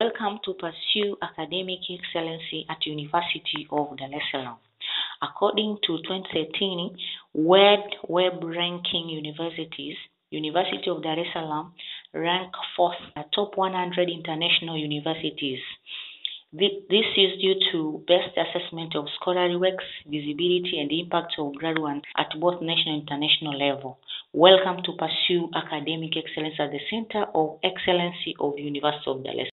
Welcome to pursue academic excellence at University of Dar es Salaam. According to 2013 World Web Ranking Universities, University of Dar es Salaam ranked fourth at top 100 international universities. This is due to best assessment of scholarly works, visibility and impact of graduates at both national and international level. Welcome to pursue academic excellence at the Center of Excellency of University of Dar es Salaam.